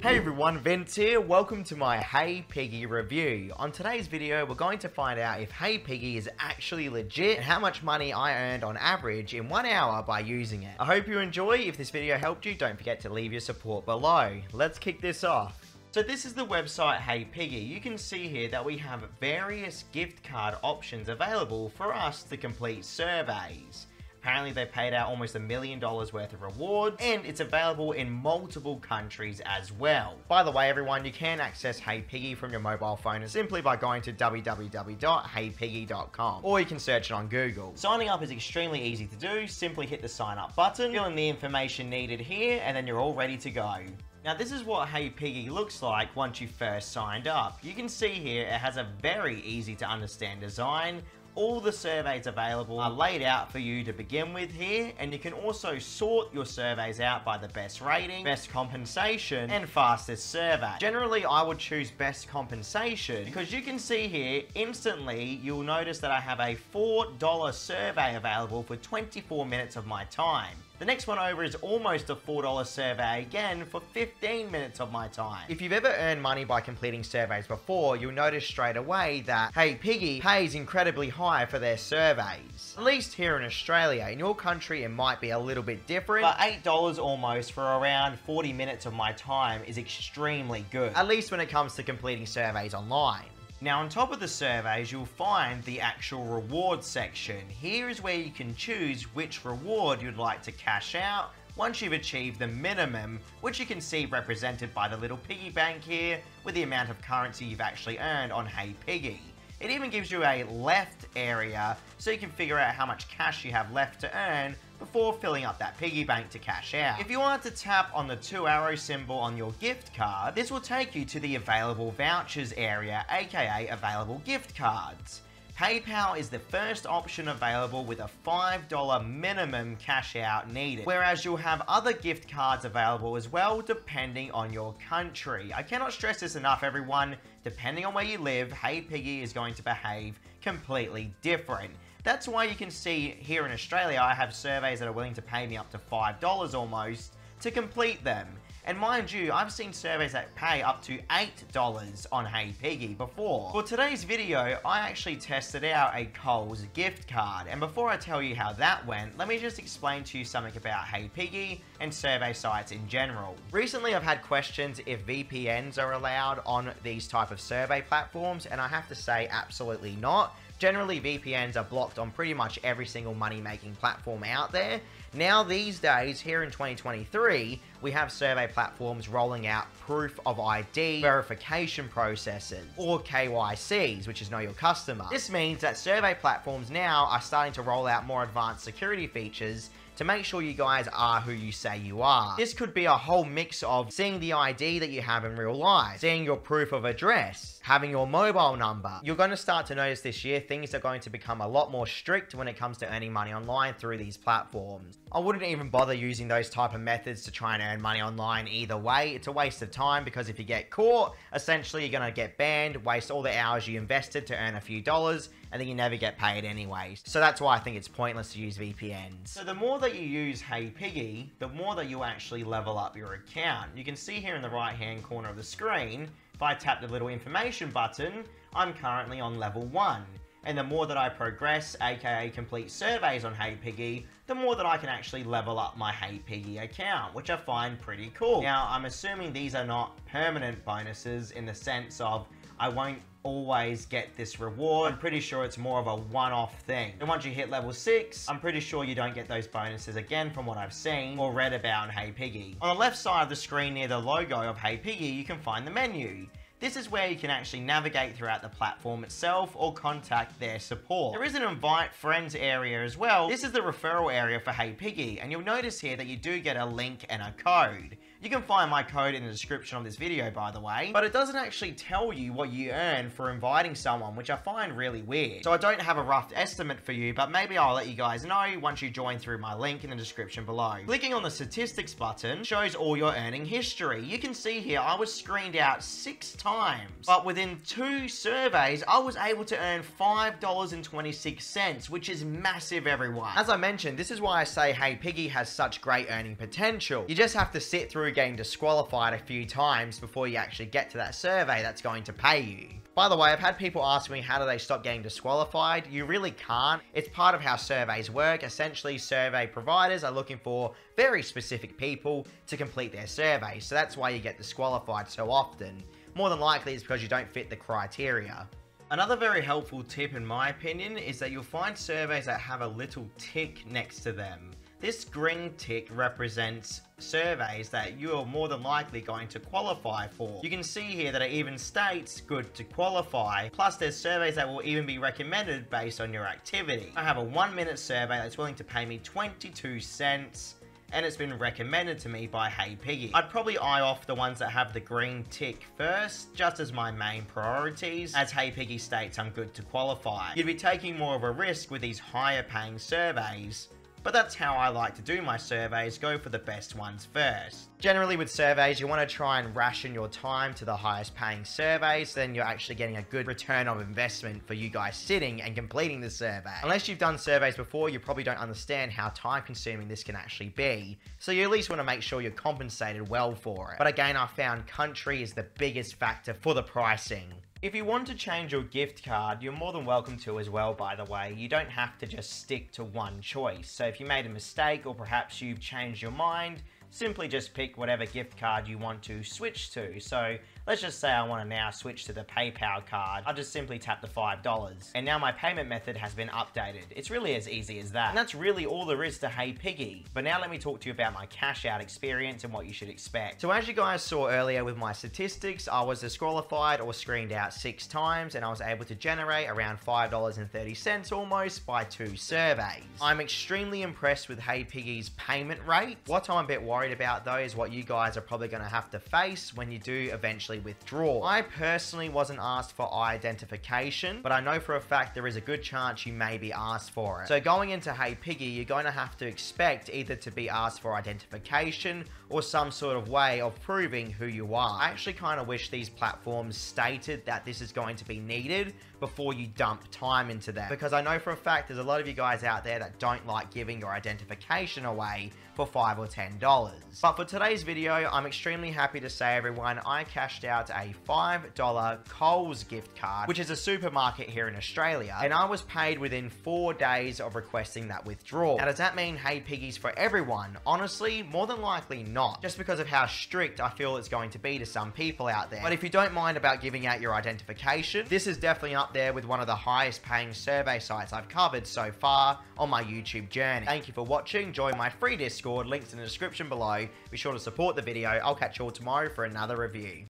Hey everyone, Vince here. Welcome to my HeyPiggy review. On today's video, we're going to find out if HeyPiggy is actually legit and how much money I earned on average in one hour by using it. I hope you enjoy. If this video helped you, don't forget to leave your support below. Let's kick this off. So this is the website HeyPiggy. You can see here that we have various gift card options available for us to complete surveys. Apparently they paid out almost a million dollars worth of rewards and it's available in multiple countries as well. By the way everyone, you can access HeyPiggy from your mobile phone simply by going to www.heypiggy.com or you can search it on Google. Signing up is extremely easy to do. Simply hit the sign up button, fill in the information needed here and then you're all ready to go. Now this is what HeyPiggy looks like once you first signed up. You can see here it has a very easy to understand design all the surveys available are laid out for you to begin with here, and you can also sort your surveys out by the best rating, best compensation, and fastest survey. Generally, I would choose best compensation because you can see here, instantly, you'll notice that I have a $4 survey available for 24 minutes of my time. The next one over is almost a $4 survey again for 15 minutes of my time. If you've ever earned money by completing surveys before, you'll notice straight away that HeyPiggy pays incredibly high for their surveys. At least here in Australia. In your country it might be a little bit different, but $8 almost for around 40 minutes of my time is extremely good. At least when it comes to completing surveys online. Now on top of the surveys, you'll find the actual reward section. Here is where you can choose which reward you'd like to cash out once you've achieved the minimum, which you can see represented by the little piggy bank here with the amount of currency you've actually earned on Hey Piggy. It even gives you a left area so you can figure out how much cash you have left to earn before filling up that piggy bank to cash out. If you want to tap on the two arrow symbol on your gift card, this will take you to the available vouchers area, aka available gift cards. PayPal is the first option available with a $5 minimum cash out needed, whereas you'll have other gift cards available as well depending on your country. I cannot stress this enough everyone, depending on where you live, HeyPiggy is going to behave completely different. That's why you can see here in Australia I have surveys that are willing to pay me up to $5 almost to complete them. And mind you, I've seen surveys that pay up to $8 on HeyPiggy before. For today's video, I actually tested out a Coles gift card. And before I tell you how that went, let me just explain to you something about HeyPiggy and survey sites in general. Recently, I've had questions if VPNs are allowed on these type of survey platforms, and I have to say absolutely not. Generally, VPNs are blocked on pretty much every single money-making platform out there. Now, these days, here in 2023, we have survey platforms rolling out proof of ID verification processes, or KYCs, which is Know Your Customer. This means that survey platforms now are starting to roll out more advanced security features to make sure you guys are who you say you are. This could be a whole mix of seeing the ID that you have in real life, seeing your proof of address, having your mobile number. You're going to start to notice this year things are going to become a lot more strict when it comes to earning money online through these platforms. I wouldn't even bother using those type of methods to try and earn money online either way. It's a waste of time because if you get caught, essentially you're going to get banned, waste all the hours you invested to earn a few dollars, and then you never get paid anyways. So that's why I think it's pointless to use VPNs. So the more that you use HeyPiggy, the more that you actually level up your account. You can see here in the right hand corner of the screen, if I tap the little information button, I'm currently on level 1. And the more that I progress, aka complete surveys on HeyPiggy, the more that I can actually level up my HeyPiggy account, which I find pretty cool. Now, I'm assuming these are not permanent bonuses in the sense of I won't always get this reward. I'm pretty sure it's more of a one-off thing. And once you hit level 6, I'm pretty sure you don't get those bonuses again from what I've seen or read about in HeyPiggy. On the left side of the screen near the logo of HeyPiggy, you can find the menu. This is where you can actually navigate throughout the platform itself or contact their support. There is an invite friends area as well. This is the referral area for HeyPiggy and you'll notice here that you do get a link and a code. You can find my code in the description of this video, by the way, but it doesn't actually tell you what you earn for inviting someone, which I find really weird. So I don't have a rough estimate for you, but maybe I'll let you guys know once you join through my link in the description below. Clicking on the statistics button shows all your earning history. You can see here I was screened out six times, but within two surveys, I was able to earn $5.26, which is massive, everyone. As I mentioned, this is why I say HeyPiggy has such great earning potential. You just have to sit through through getting disqualified a few times before you actually get to that survey that's going to pay you. By the way, I've had people ask me how do they stop getting disqualified. You really can't. It's part of how surveys work. Essentially, survey providers are looking for very specific people to complete their survey. So that's why you get disqualified so often. More than likely it's because you don't fit the criteria. Another very helpful tip in my opinion is that you'll find surveys that have a little tick next to them. This green tick represents surveys that you are more than likely going to qualify for. You can see here that it even states good to qualify, plus there's surveys that will even be recommended based on your activity. I have a one minute survey that's willing to pay me 22 cents and it's been recommended to me by HeyPiggy. I'd probably eye off the ones that have the green tick first, just as my main priorities. As HeyPiggy states, I'm good to qualify. You'd be taking more of a risk with these higher paying surveys, but that's how I like to do my surveys, go for the best ones first. Generally with surveys, you want to try and ration your time to the highest paying surveys, then you're actually getting a good return of investment for you guys sitting and completing the survey. Unless you've done surveys before, you probably don't understand how time consuming this can actually be, so you at least want to make sure you're compensated well for it. But again, I found country is the biggest factor for the pricing. If you want to change your gift card, you're more than welcome to as well, by the way. You don't have to just stick to one choice. So if you made a mistake or perhaps you've changed your mind, simply just pick whatever gift card you want to switch to. So let's just say I want to now switch to the PayPal card. I'll just simply tap the $5. And now my payment method has been updated. It's really as easy as that. And that's really all there is to HeyPiggy. But now let me talk to you about my cash out experience and what you should expect. So as you guys saw earlier with my statistics, I was disqualified or screened out six times and I was able to generate around $5.30 almost by two surveys. I'm extremely impressed with HeyPiggy's payment rate. What I'm a bit worried worried about is what you guys are probably going to have to face when you do eventually withdraw. I personally wasn't asked for identification, but I know for a fact there is a good chance you may be asked for it. So going into HeyPiggy, you're going to have to expect either to be asked for identification or some sort of way of proving who you are. I actually kind of wish these platforms stated that this is going to be needed before you dump time into them. Because I know for a fact there's a lot of you guys out there that don't like giving your identification away for 5 or $10. But for today's video, I'm extremely happy to say everyone, I cashed out a $5 Coles gift card, which is a supermarket here in Australia, and I was paid within 4 days of requesting that withdrawal. Now does that mean HeyPiggy's for everyone? Honestly, more than likely not, just because of how strict I feel it's going to be to some people out there. But if you don't mind about giving out your identification, this is definitely up there with one of the highest paying survey sites I've covered so far on my YouTube journey. Thank you for watching, join my free Discord links in the description below. Be sure to support the video. I'll catch you all tomorrow for another review.